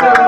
Putu.